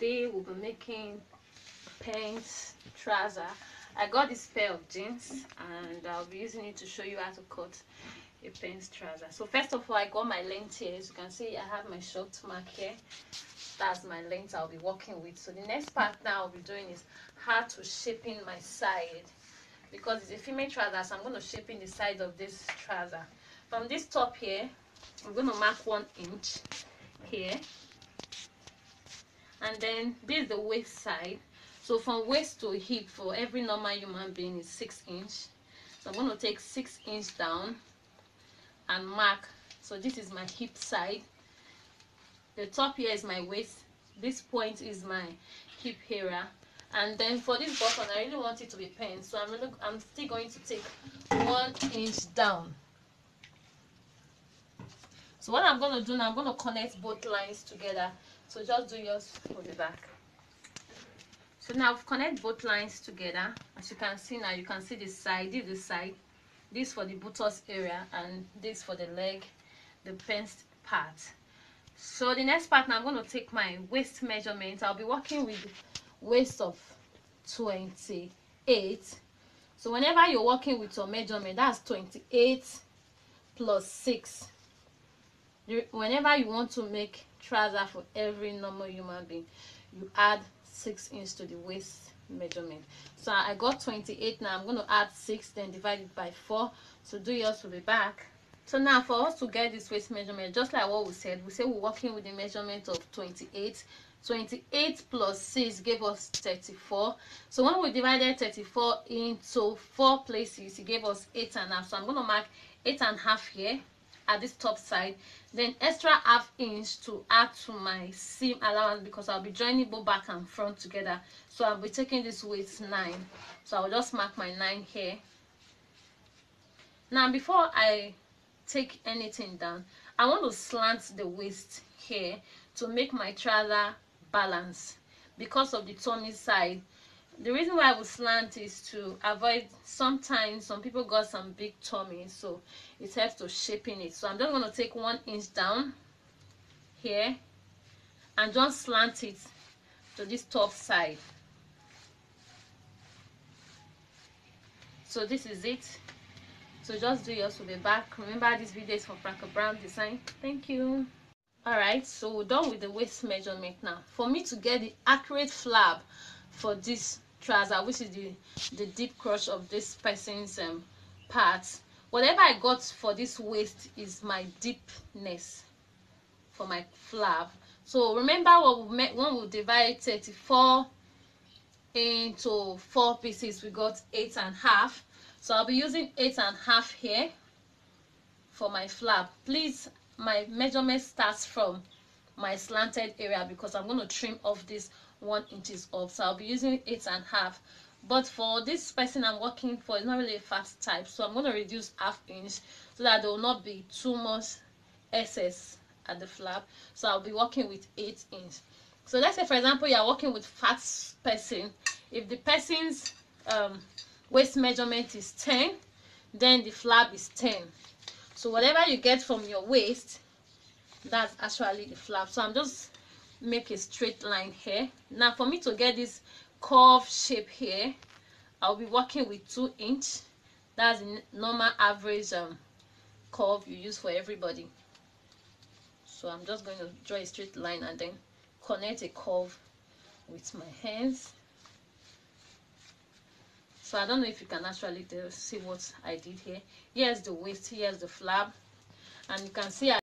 today we'll be making pants trouser. I got this pair of jeans and i'll be using it to show you how to cut a pants trouser. So first of all i got my length here. As you can see i have my short mark here. That's my length i'll be working with. So the next part now i'll be doing is how to shape in my side. Because it's a female trouser so i'm going to shape in the side of this trouser. From this top here i'm going to mark one inch here and then this is the waist side. So from waist to hip for every normal human being is six inch. So i'm going to take six inch down and mark. So this is my hip side. The top here is my waist. This point is my hip area. And then for this button i really want it to be pinned. So i'm really i'm still going to take one inch down. So what i'm going to do now i'm going to connect both lines together so just do yours for the back. So now connect both lines together. As you can see now you can see the side this is the side. This for the buttocks area and this for the leg the pants part. So the next part now i'm going to take my waist measurement. I'll be working with waist of 28 so whenever you're working with your measurement that's 28 plus 6 whenever you want to make trouser for every normal human being you add six inch to the waist measurement. So i got 28 now i'm going to add six then divide it by four. So do yours to the back. So now for us to get this waist measurement just like what we said we say we're working with the measurement of 28 28 plus 6 gave us 34 so when we divided 34 into four places it gave us eight and a half. So i'm going to mark eight and a half here at this top side. Then extra half inch to add to my seam allowance because i'll be joining both back and front together. So i'll be taking this width nine. So i'll just mark my nine here. Now before i take anything down i want to slant the waist here to make my trouser balance. Because of the tummy side the reason why I would slant is to avoid sometimes some people got some big tummy so it helps to shaping it. So I'm just going to take one inch down here and just slant it to this top side. So this is it. So just do yours with the back. Remember this video is from Franca Brown Design. Thank you. All right so we're done with the waist measurement now. For me to get the accurate flap for this trouser which is the the deep crotch of this person's um part. Whatever i got for this waist is my deepness for my flap so remember what we met when we divide 34 into four pieces we got eight and half. So i'll be using eight and half here for my flap please my measurement starts from my slanted area because i'm going to trim off this one inches off so i'll be using eight and half. But for this person i'm working for it's not really a fast type. So i'm going to reduce half inch so that there will not be too much excess at the flap. So i'll be working with eight inch. So let's say for example you're working with fat person. If the person's um, waist measurement is 10 then the flap is 10 so whatever you get from your waist that's actually the flap. So i'm just make a straight line here. Now for me to get this curve shape here i'll be working with two inch. That's the normal average um curve you use for everybody. So i'm just going to draw a straight line and then connect a curve with my hands. So i don't know if you can actually see what i did here. Here's the waist here's the flap. And you can see I